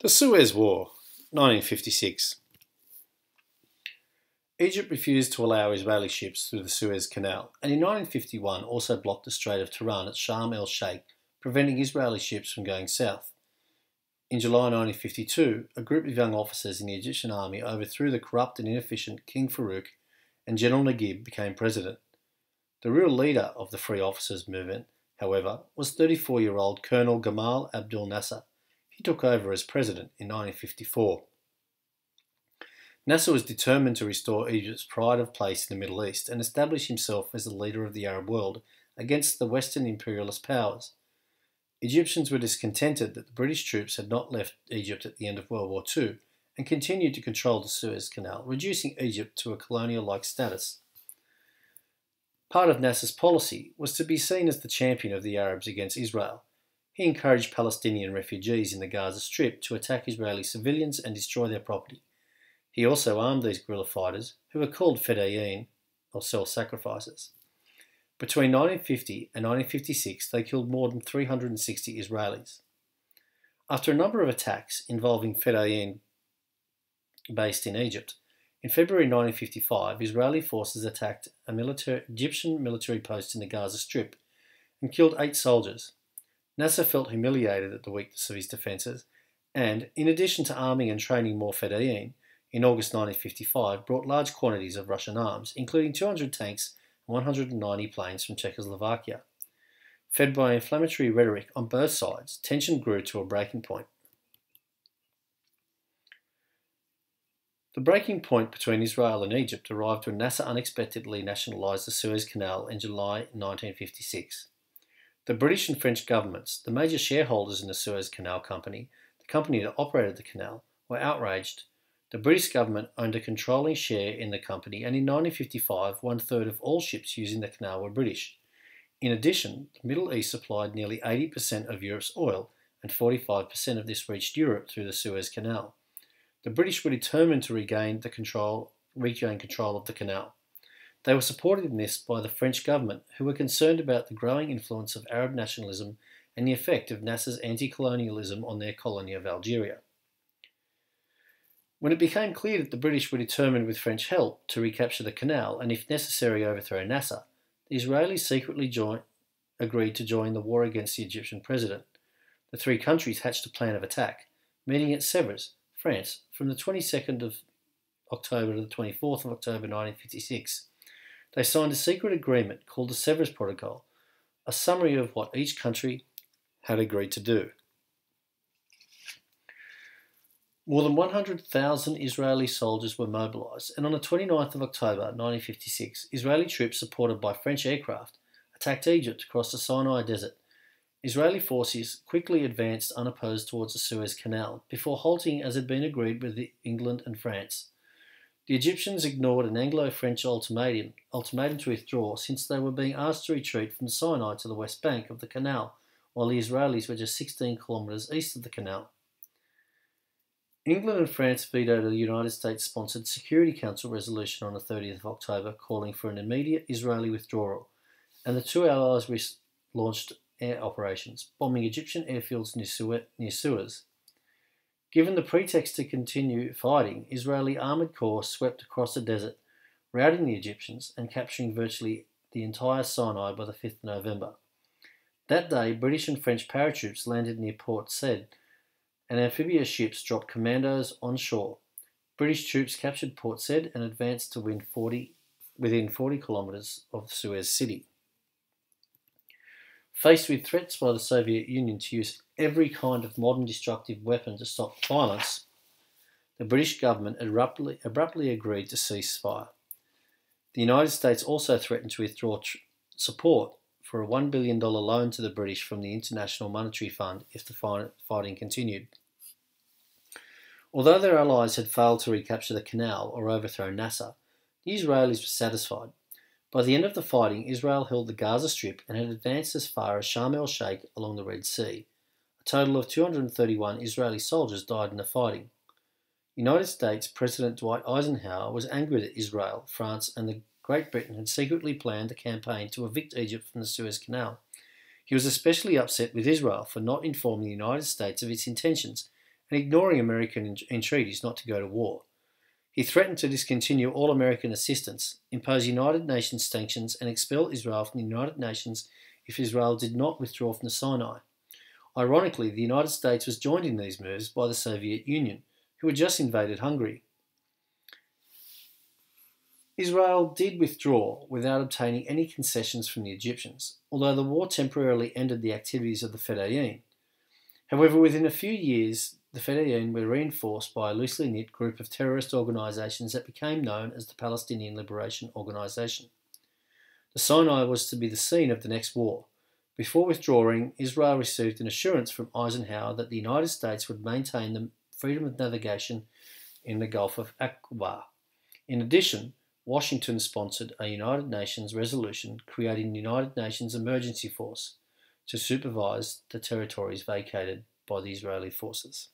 The Suez War, 1956. Egypt refused to allow Israeli ships through the Suez Canal, and in 1951 also blocked the Strait of Tiran at Sharm el Sheikh, preventing Israeli ships from going south. In July 1952, a group of young officers in the Egyptian army overthrew the corrupt and inefficient King Farouk, and General Naguib became president. The real leader of the Free Officers movement, however, was 34 year old Colonel Gamal Abdel Nasser he took over as president in 1954. Nasser was determined to restore Egypt's pride of place in the Middle East and establish himself as the leader of the Arab world against the Western imperialist powers. Egyptians were discontented that the British troops had not left Egypt at the end of World War II and continued to control the Suez Canal, reducing Egypt to a colonial like status. Part of Nasser's policy was to be seen as the champion of the Arabs against Israel, he encouraged Palestinian refugees in the Gaza Strip to attack Israeli civilians and destroy their property. He also armed these guerrilla fighters, who were called Fedayeen, or self-sacrificers. Between 1950 and 1956, they killed more than 360 Israelis. After a number of attacks involving Fedayeen based in Egypt, in February 1955, Israeli forces attacked a military, Egyptian military post in the Gaza Strip and killed eight soldiers, Nasser felt humiliated at the weakness of his defences and, in addition to arming and training more Fedayeen, in August 1955 brought large quantities of Russian arms, including 200 tanks and 190 planes from Czechoslovakia. Fed by inflammatory rhetoric on both sides, tension grew to a breaking point. The breaking point between Israel and Egypt arrived when Nasser unexpectedly nationalised the Suez Canal in July 1956. The British and French governments, the major shareholders in the Suez Canal Company, the company that operated the canal, were outraged. The British government owned a controlling share in the company, and in 1955, one third of all ships using the canal were British. In addition, the Middle East supplied nearly 80% of Europe's oil, and 45% of this reached Europe through the Suez Canal. The British were determined to regain the control, regain control of the canal. They were supported in this by the French government, who were concerned about the growing influence of Arab nationalism and the effect of Nasser's anti colonialism on their colony of Algeria. When it became clear that the British were determined with French help to recapture the canal and, if necessary, overthrow Nasser, the Israelis secretly joined, agreed to join the war against the Egyptian president. The three countries hatched a plan of attack, meeting at Sèvres, France, from the 22nd of October to the 24th of October 1956. They signed a secret agreement called the Sèvres Protocol, a summary of what each country had agreed to do. More than 100,000 Israeli soldiers were mobilised, and on the 29th of October 1956, Israeli troops supported by French aircraft attacked Egypt across the Sinai Desert. Israeli forces quickly advanced unopposed towards the Suez Canal before halting as had been agreed with England and France. The Egyptians ignored an Anglo-French ultimatum, ultimatum to withdraw since they were being asked to retreat from Sinai to the west bank of the canal, while the Israelis were just 16 kilometres east of the canal. England and France vetoed a United States-sponsored Security Council resolution on the 30th of October calling for an immediate Israeli withdrawal, and the two allies launched air operations, bombing Egyptian airfields near Suez. Given the pretext to continue fighting, Israeli armoured corps swept across the desert, routing the Egyptians and capturing virtually the entire Sinai by the 5th of November. That day, British and French paratroops landed near Port Said, and amphibious ships dropped commandos on shore. British troops captured Port Said and advanced to within 40, within 40 kilometres of Suez City. Faced with threats by the Soviet Union to use every kind of modern destructive weapon to stop violence, the British government abruptly, abruptly agreed to cease fire. The United States also threatened to withdraw support for a $1 billion loan to the British from the International Monetary Fund if the fighting continued. Although their allies had failed to recapture the canal or overthrow Nasser, the Israelis were satisfied. By the end of the fighting, Israel held the Gaza Strip and had advanced as far as Sharm el Sheikh along the Red Sea. A total of 231 Israeli soldiers died in the fighting. United States President Dwight Eisenhower was angry that Israel, France, and the Great Britain had secretly planned a campaign to evict Egypt from the Suez Canal. He was especially upset with Israel for not informing the United States of its intentions and ignoring American entreaties not to go to war. He threatened to discontinue all American assistance, impose United Nations sanctions, and expel Israel from the United Nations if Israel did not withdraw from the Sinai. Ironically, the United States was joined in these moves by the Soviet Union, who had just invaded Hungary. Israel did withdraw without obtaining any concessions from the Egyptians, although the war temporarily ended the activities of the Fedayeen. However, within a few years, the Fedayeen were reinforced by a loosely knit group of terrorist organisations that became known as the Palestinian Liberation Organisation. The Sinai was to be the scene of the next war. Before withdrawing, Israel received an assurance from Eisenhower that the United States would maintain the freedom of navigation in the Gulf of Aqaba. In addition, Washington sponsored a United Nations resolution creating the United Nations Emergency Force to supervise the territories vacated by the Israeli forces.